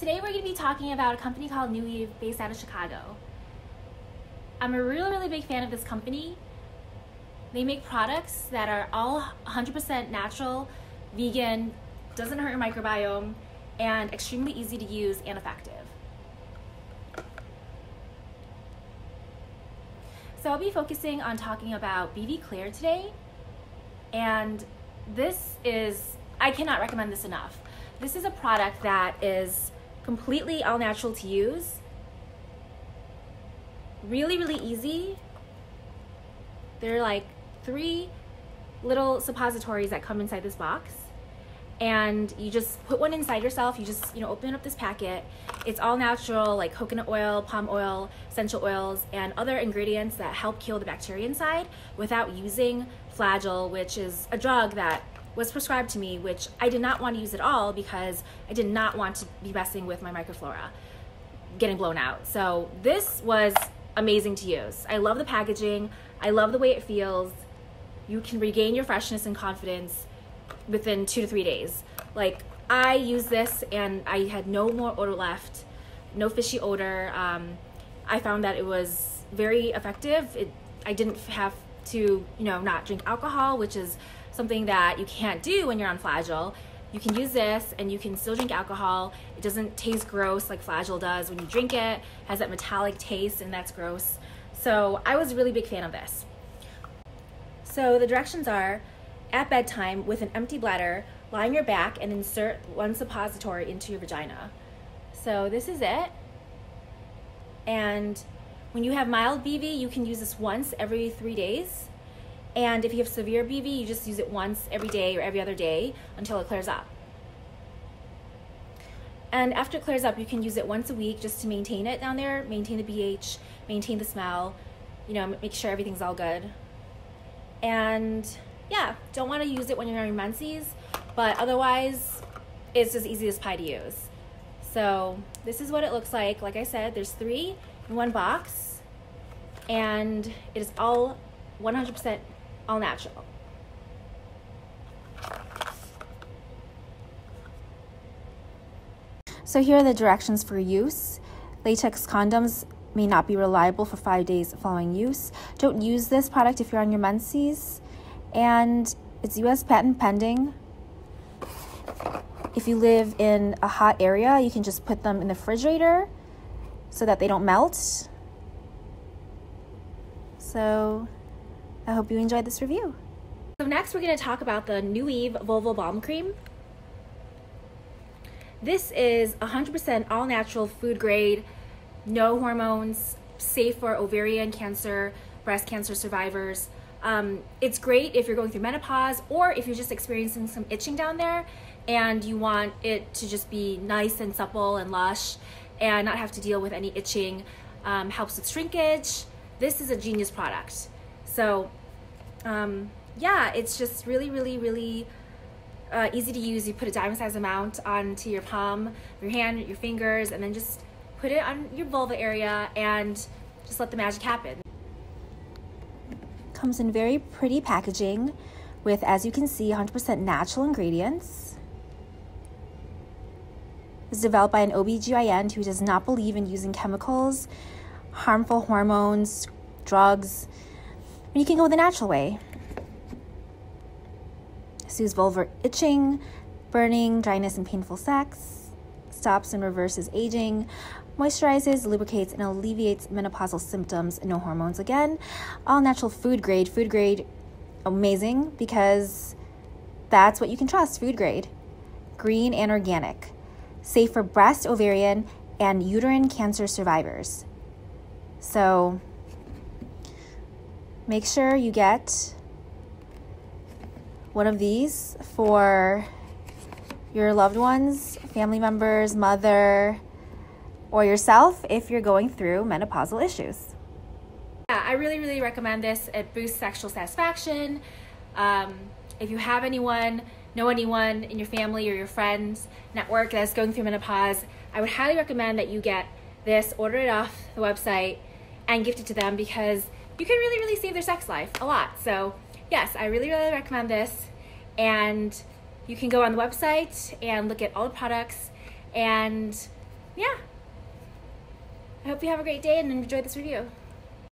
today we're going to be talking about a company called NeuEve based out of Chicago. I'm a really, really big fan of this company. They make products that are all 100% natural, vegan, doesn't hurt your microbiome, and extremely easy to use and effective. So I'll be focusing on talking about BV Clear today. And this is, I cannot recommend this enough. This is a product that is completely all natural to use. Really, really easy. There are like three little suppositories that come inside this box and you just put one inside yourself. You just, you know, open up this packet. It's all natural, like coconut oil, palm oil, essential oils, and other ingredients that help kill the bacteria inside without using Flagyl, which is a drug that was prescribed to me, which I did not want to use at all because I did not want to be messing with my microflora getting blown out. So this was amazing to use. I love the packaging. I love the way it feels. You can regain your freshness and confidence within two to three days. Like I used this and I had no more odor left, no fishy odor. Um, I found that it was very effective. It, I didn't have to, you know, not drink alcohol, which is something that you can't do when you're on Flagyl. You can use this and you can still drink alcohol. It doesn't taste gross like Flagyl does when you drink it. it has that metallic taste and that's gross. So I was a really big fan of this. So the directions are at bedtime with an empty bladder, lie on your back and insert one suppository into your vagina. So this is it. And when you have mild BV, you can use this once every three days. And if you have severe BV, you just use it once every day or every other day until it clears up. And after it clears up, you can use it once a week just to maintain it down there, maintain the pH, maintain the smell, you know, make sure everything's all good. And yeah, don't want to use it when you're in menses, but otherwise, it's as easy as pie to use. So this is what it looks like. Like I said, there's three in one box, and it is all 100% all natural. So here are the directions for use. Latex condoms may not be reliable for five days following use. Don't use this product if you're on your menses and it's US patent pending. If you live in a hot area, you can just put them in the refrigerator so that they don't melt. So I hope you enjoyed this review. So next we're going to talk about the New Eve Vulva Balm Cream. This is 100% all natural food grade, no hormones, safe for ovarian cancer, breast cancer survivors. Um, it's great if you're going through menopause or if you're just experiencing some itching down there and you want it to just be nice and supple and lush and not have to deal with any itching. Um, helps with shrinkage. This is a genius product. So, um, yeah, it's just really, really, really uh, easy to use. You put a diamond size amount onto your palm, your hand, your fingers, and then just put it on your vulva area and just let the magic happen. Comes in very pretty packaging with, as you can see, 100% natural ingredients. It's developed by an OBGYN who does not believe in using chemicals, harmful hormones, drugs. You can go the natural way. Soothes vulvar itching, burning, dryness, and painful sex. Stops and reverses aging, moisturizes, lubricates, and alleviates menopausal symptoms. No hormones again. All natural food grade. Food grade, amazing because that's what you can trust. Food grade. Green and organic. Safe for breast, ovarian, and uterine cancer survivors. So make sure you get one of these for your loved ones, family members, mother, or yourself if you're going through menopausal issues. Yeah, I really, really recommend this. It boosts sexual satisfaction. Um, if you have anyone, know anyone in your family or your friends network that's going through menopause, I would highly recommend that you get this, order it off the website, and gift it to them because you can really, really save their sex life a lot. So, yes, I really, really recommend this. And you can go on the website and look at all the products and yeah. I hope you have a great day and enjoy this review.